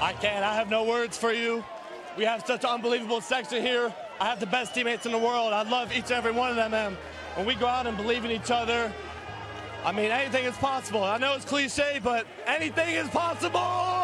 I can't. I have no words for you. We have such an unbelievable section here. I have the best teammates in the world. I love each and every one of them, and when we go out and believe in each other, I mean, anything is possible. I know it's cliche, but anything is possible.